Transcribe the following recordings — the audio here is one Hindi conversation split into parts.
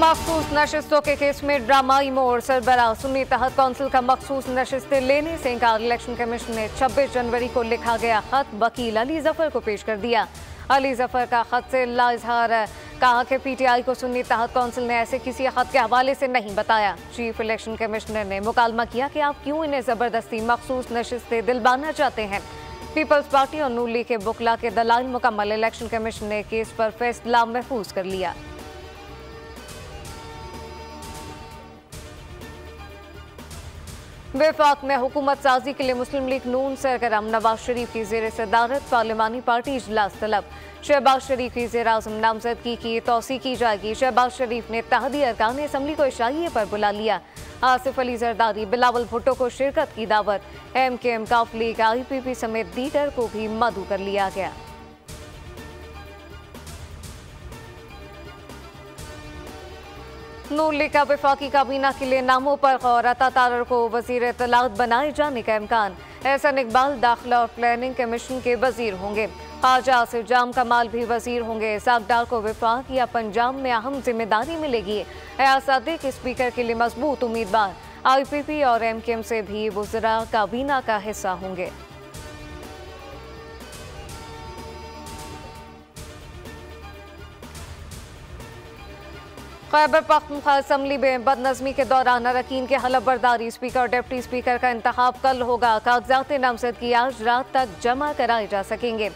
मखसूस नशस्तों के केस में ड्रामाई मोड़ सरबराह सुन्नी तहत काउंसिल का मखसूस नशस्तें लेने से इनकार इलेक्शन कमीशन ने 26 जनवरी को लिखा गया खत। वकील अली ज़फ़र को पेश कर दिया। अली ज़फ़र का खत से लाजहार कहा कि पीटीआई को सुन्नी तहत काउंसिल ने ऐसे किसी खत के हवाले से नहीं बताया। चीफ इलेक्शन कमिश्नर ने मुकालमा किया कि आप क्यों इन्हें ज़बरदस्ती मखसूस नशस्तें दिलवाना चाहते हैं। पीपल्स पार्टी और नून लीग के बुकला के दलाल मुकम्मल। इलेक्शन कमीशन ने केस पर फैसला महफूज कर लिया। विफाक में हुकूमत साजी के लिए मुस्लिम लीग नून सरगरम, नवाज़ शरीफ की जेर सदारत, पार्लिमानी पार्टी इजलास तलब। शहबाज शरीफ की जेर आज़म नामजदगी की तोसी की जाएगी। शहबाज शरीफ ने तहदी अरकान असम्बली को इशाइए पर बुला लिया। आसिफ अली जरदारी, बिलावल भुट्टो को शिरकत की दावत। एम के एम काफ लीग, आई पी पी समेत दीगर को भी मधु कर लिया गया। नून लीग का विफाकी काबीना के लिए नामों पर गौर। अता तारर को वज़ीर इतलात बनाए जाने का इम्कान। एहसन इकबाल दाखिला और प्लानिंग कमीशन के वज़ीर होंगे। ख्वाजा आसिफ जाम कमाल भी वज़ीर होंगे। सागडार को विफाक या पंजाब में अहम ज़िम्मेदारी मिलेगी। एयासादी के स्पीकर के लिए मज़बूत उम्मीदवार। आई पी पी और एम के एम से भी वजरा काबीना का हिस्सा होंगे। खैबर पख्तूनख्वा असम्बली में बदनजमी के दौरान अरकान के हलफ बर्दारी स्पीकर, डिप्टी स्पीकर का इंतखब कल होगा। कागजात नामजदगी आज रात तक जमा कराए जा सकेंगे।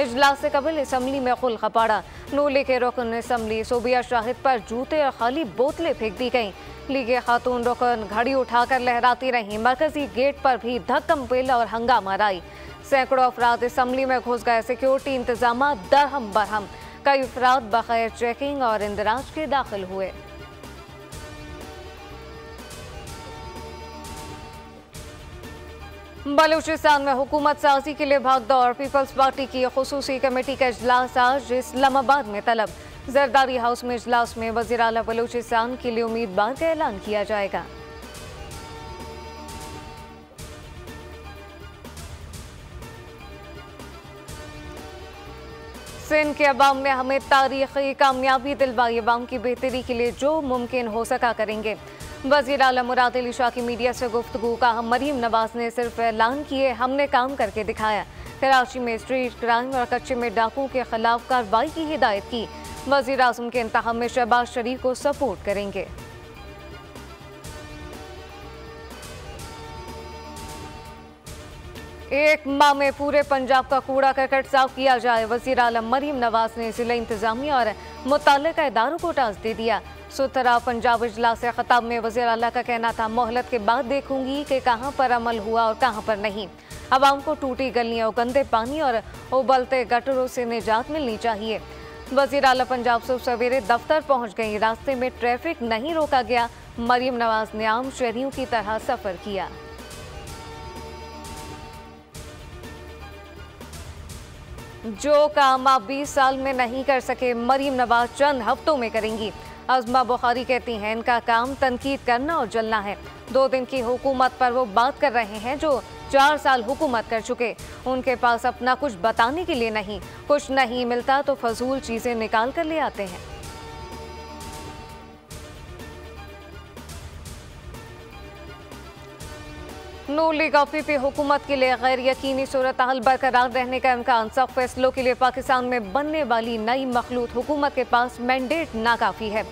इजलास से कबल असम्बली में खुल खपाड़ा। नूले के रुकन असम्बली सोबिया शाहिद पर जूते और खाली बोतलें फेंक दी गईं। लीगे खातून रुकन घड़ी उठाकर लहराती रहीं। मरकजी गेट पर भी धक्कम पेल और हंगामा राई। सैकड़ों अफराद असम्बली में घुस गए। सिक्योरिटी इंतज़ाम दरहम बरहम। कई अफराद बगैर चेकिंग और इंदराज के दाखिल हुए। बलूचिस्तान में हुकूमत साजी के लिए भागदौड़, पीपल्स पार्टी की खसूसी कमेटी का इजलास आज इस्लामाबाद में तलब। जरदारी हाउस में इजलास में वज़ीर अला बलूचिस्तान के लिए उम्मीदवार का ऐलान किया जाएगा। सिंध के अवाम ने हमें तारीखी कामयाबी दिलवाई। अवाम की बेहतरी के लिए जो मुमकिन हो सका करेंगे। वज़ीर अला मुराद अली शाह की मीडिया से गुफ्तु का हम मरीम नवाज़ ने सिर्फ़ ऐलान किए, हमने काम करके दिखाया। कराची में स्ट्रीट क्राइम और कच्चे में डाकुओं के खिलाफ कार्रवाई की हिदायत की। वज़ीर अजम के इंतहा में शहबाज शरीफ को सपोर्ट करेंगे। एक माह में पूरे पंजाब का कूड़ा करकट साफ़ किया जाए। वज़ीर आलम मरीम नवाज़ ने ज़िले इंतजामिया और मुतल इदारों को टास्क दे दिया। सुतरा पंजाब इजलास से खताब में वजी अला का कहना था, मोहलत के बाद देखूँगी कि कहाँ पर अमल हुआ और कहाँ पर नहीं। आवाम को टूटी गलियाँ गंदे पानी और उबलते गटरों से निजात मिलनी चाहिए। वज़ीर अला पंजाब सुबह सवेरे दफ्तर पहुँच गई। रास्ते में ट्रैफ़िक नहीं रोका गया। मरीम नवाज़ ने आम शहरियों की तरह सफ़र किया। जो काम आप 20 साल में नहीं कर सके, मरीम नवाज़ चंद हफ्तों में करेंगी। अजमा बुखारी कहती हैं, इनका काम तनकीद करना और जलना है। दो दिन की हुकूमत पर वो बात कर रहे हैं जो चार साल हुकूमत कर चुके। उनके पास अपना कुछ बताने के लिए नहीं। कुछ नहीं मिलता तो फजूल चीज़ें निकाल कर ले आते हैं। नू लीग पी हुकूमत के लिए गैर यकीनी सूरत हाल बरकरार रहने का इम्कान। सब फैसलों के लिए पाकिस्तान में बनने वाली नई मखलूत हुकूमत के पास मैंडेट नाकाफी है।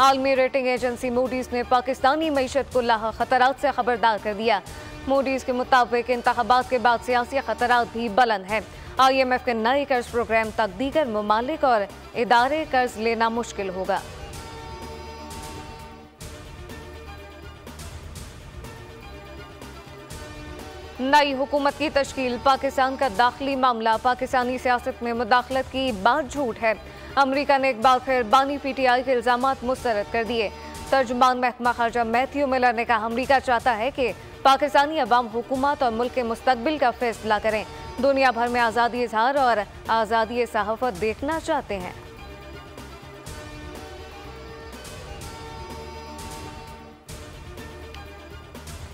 आलमी रेटिंग एजेंसी मूडीज ने पाकिस्तानी मीशत को लाह खतरात से खबरदार कर दिया। मूडीज के मुताबिक इंतबात के बाद सियासी खतरात भी बुलंद हैं। आई एम एफ़ के नए कर्ज प्रोग्राम तक दीगर ममालिक और इदारे कर्ज लेना मुश्किल होगा। नई हुकूमत की तश्कील। पाकिस्तान का दाखिली मामला। पाकिस्तानी सियासत में मुदाखलत की बात झूठ है। अमरीका ने एक बार फिर बानी पी टी आई के इल्ज़ाम मुस्तरद कर दिए। तर्जमान महकमा खारजा मैथ्यू मिलर ने कहा, अमरीका चाहता है कि पाकिस्तानी अवाम हुकूमत और मुल्क के मुस्तबिल का फैसला करें। दुनिया भर में आज़ादी इजहार और आज़ादी सहाफत देखना चाहते हैं।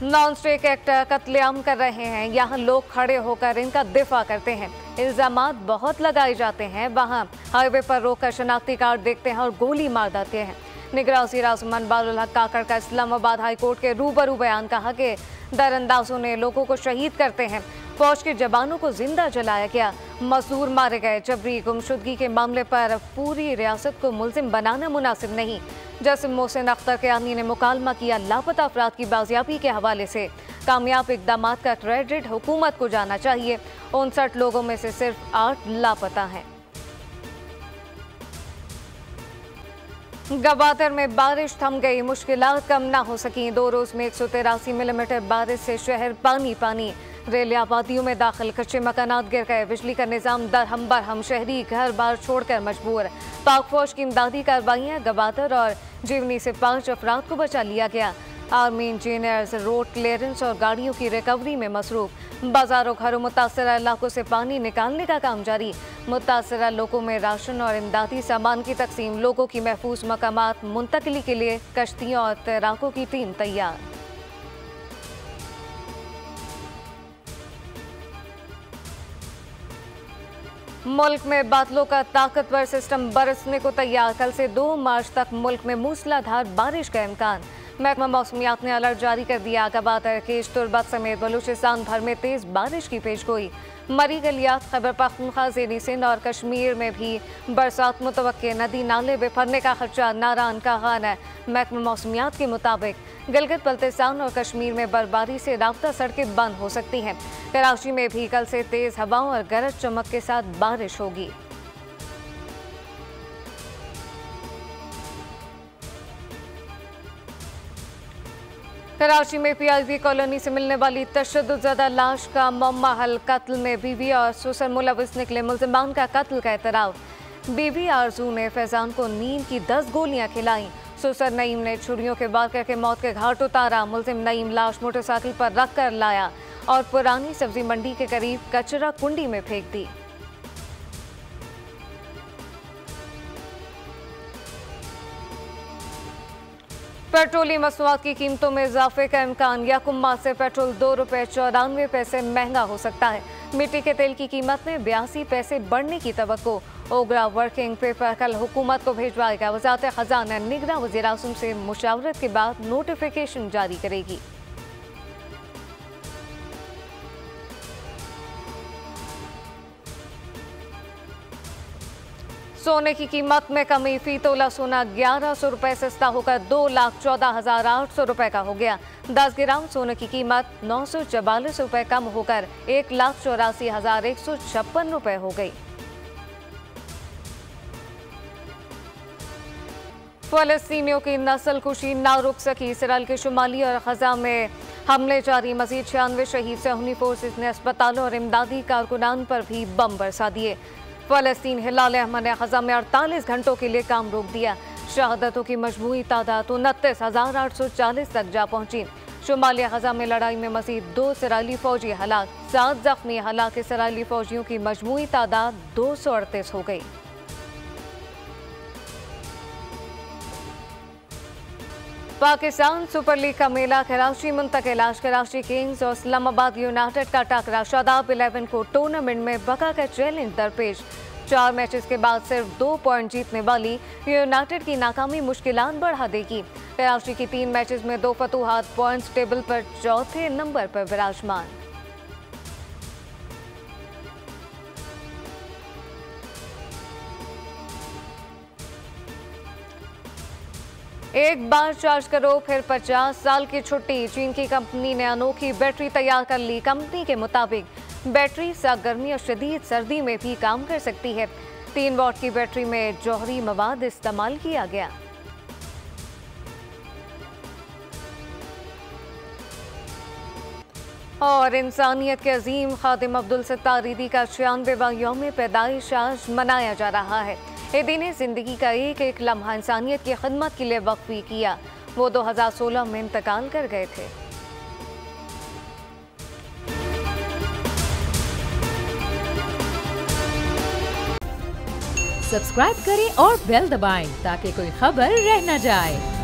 नॉन स्टेक एक्ट कत्लेआम कर रहे हैं। यहाँ लोग खड़े होकर इनका दिफा करते हैं। इल्ज़ाम बहुत लगाए जाते हैं। वहाँ हाईवे पर रोक कर शनाख्ती कार्ड देखते हैं और गोली मार देते हैं। निगरान उसीरा उस्मान हक काकड़ का इस्लामाबाद हाईकोर्ट के रूबरू बयान कहा कि दरअंदाजों ने लोगों को शहीद करते हैं। फौज के जवानों को ज़िंदा जलाया गया। मजदूर मारे गए। जबरी गुमशुदगी के मामले पर पूरी रियासत को मुलजिम बनाना मुनासिब नहीं। जसिम मोहसिन अख्तर के आनी ने मुकालमा किया लापता अफराद की बाजियाबी के हवाले से। कामयाब इकदाम का क्रेडिट हुकूमत को जाना चाहिए। उनसठ लोगों में से सिर्फ़ आठ लापता हैं। गवादर में बारिश थम गई। मुश्किल कम ना हो सकी। दो रोज में एक सौ तिरासी मिलीमीटर बारिश से शहर पानी पानी। रेल आबादियों में दाखिल कच्चे मकान गिर गए। बिजली का निज़ाम दरहम बरहम शहरी घर बार छोड़कर मजबूर। पाक फौज की इमदादी कार्रवाइयाँ गवादर और जीवनी से पाँच अफराद को बचा लिया गया। आर्मी, इंजीनियर्स, रोड क्लियरेंस और गाड़ियों की रिकवरी में मसरूफ। बाजारों, घरों, मुतासर इलाकों से पानी निकालने का काम जारी। मुतासर लोगों में राशन और इमदादी सामान की तकसीम। लोगों की महफूज मकाम मुंतकली के लिए कश्तियों और तैराकों की टीम तैयार। मुल्क में बादलों का ताकतवर सिस्टम बरसने को तैयार। कल से दो मार्च तक मुल्क में मूसलाधार बारिश का इम्कान। महकमा मौसमियात ने अलर्ट जारी कर दिया। गवादर केश तुरबत समेत बलूचिस्तान भर में तेज बारिश की पेश गोई मरी गलियात खैबर पखनखा जेनी सिंध और कश्मीर में भी बरसात मुतव नदी नाले बेफरने का खर्चा नारान का खान है। महकमा मौसमियात के मुताबिक गलगत बल्तिस्तान और कश्मीर में बर्फबारी से रबता सड़कें बंद हो सकती हैं। कराची में भी कल से तेज हवाओं और गरज चमक के साथ बारिश होगी। कराची में पीआईबी कॉलोनी से मिलने वाली तशद लाश का मम्मा हल कत्ल में बीवी और सुसर मुलविस निकले मुलजमान का कत्ल का एतराफ़ बीवी आरज़ू ने फैजान को नींद की दस गोलियाँ खिलाई। सुसर नईम ने छुड़ियों के बार करके मौत के घाट उतारा, मुलजिम नईम लाश मोटरसाइकिल पर रख कर लाया और पुरानी सब्ज़ी मंडी के करीब कचरा कुंडी में फेंक दी। पेट्रोलियम मसूआत की कीमतों में इजाफे का इम्कान, याकुम्मा से पेट्रोल दो रुपये चौरानवे पैसे महँगा हो सकता है। मिट्टी के तेल की कीमत में बयासी पैसे बढ़ने की तो ओग्रा वर्किंग पेपर कल हुकूमत को भेजवाएगा वजारत खजाना। निगरान वजी से मुशावरत के बाद नोटिफिकेशन जारी करेगी। सोने की कीमत में कमी फ़ी तोला सोना ग्यारह सौ रुपए सस्ता होकर दो लाख चौदह हज़ार आठ सौ रुपए का हो गया। दस ग्राम सोने की कीमत नौ सौ चवालीस रुपए कम होकर एक लाख चौरासी हज़ार एक सौ छप्पन रुपए हो गई। फलस्तीनियों की नस्ल कुशी ना रुक सकी इसराइल के शुमाली और खजा में हमले जारी, मजीद छियानवे शहीद सहनी फोर्सेज ने अस्पतालों और इमदादी कारकुनान पर भी बम बरसा दिए। फलस्तीन हिलाल अहमद ने खजा में अड़तालीस घंटों के लिए काम रोक दिया। शहादतों की मजमू तादाद उनतीस हज़ार आठ सौ चालीस तक जा पहुँची। शुमाली खजा में लड़ाई में मजीद दो सराली फौजी हलाक सात जख्मी हलाक सराली फौजियों की मजमू तादाद दो सौ अड़तीस हो गई। पाकिस्तान सुपर लीग का मेला कराची मुंतकिल आज कराची किंग्स और इस्लामाबाद यूनाइटेड का टकरा। शादाब इलेवन को टूर्नामेंट में बका का चैलेंज दरपेश। चार मैचेस के बाद सिर्फ़ दो पॉइंट जीतने वाली यूनाइटेड की नाकामी मुश्किल बढ़ा देगी। कराची की तीन मैचेस में दो फतूहत पॉइंट्स टेबल पर चौथे नंबर पर विराजमान। एक बार चार्ज करो, फिर 50 साल की छुट्टी। चीन की कंपनी ने अनोखी बैटरी तैयार कर ली। कंपनी के मुताबिक, बैटरी गर्मी और शदीद सर्दी में भी काम कर सकती है। तीन वॉट की बैटरी में जौहरी मवाद इस्तेमाल किया गया। और इंसानियत के अजीम खादिम अब्दुल सत्तारीदी का छियानवे योम पैदाइश आज मनाया जा रहा है। एदी ने ज़िंदगी का एक एक लम्हा इंसानियत की खदमत के लिए वक्फ किया। वो 2016 में इंतकाल कर गए थे। सब्सक्राइब करें और बेल दबाएँ ताकि कोई खबर रह न जाए।